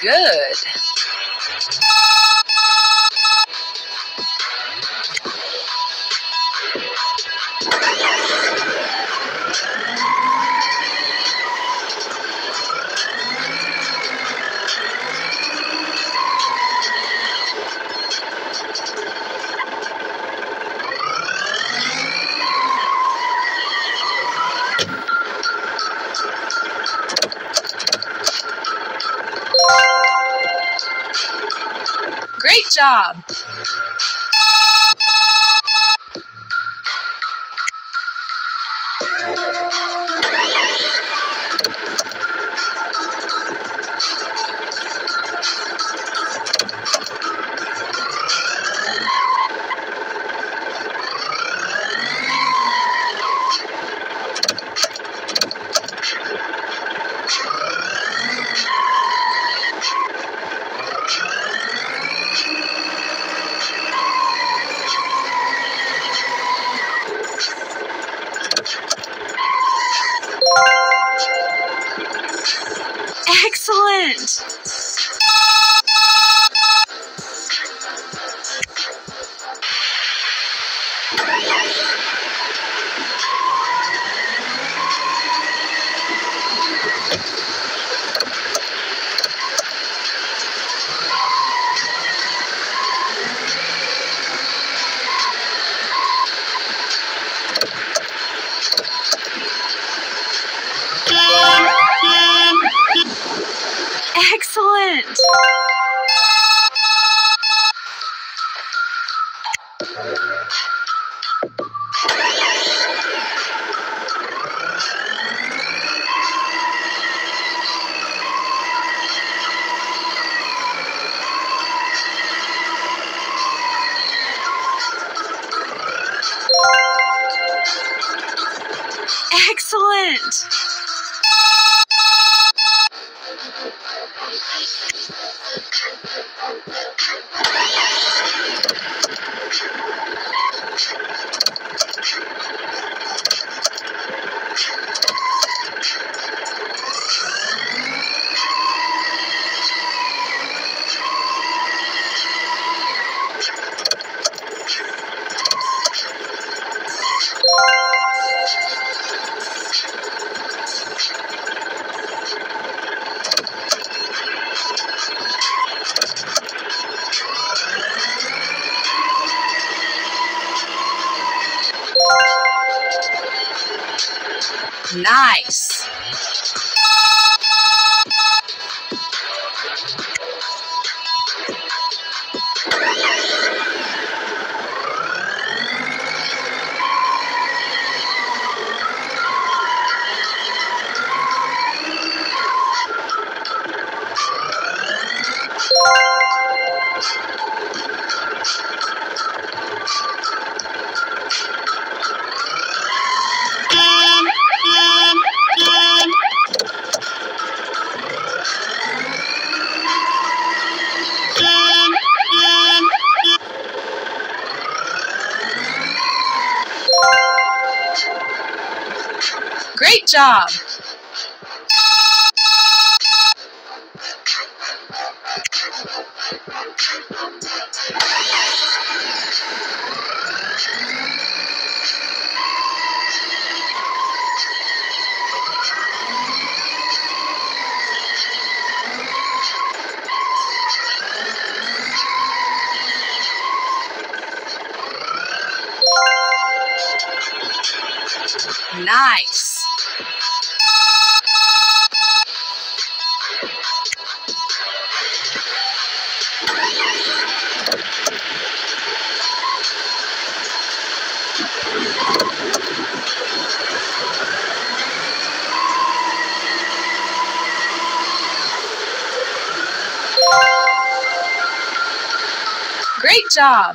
Good. Job. Excellent. Nice. Great job. Nice. Great job.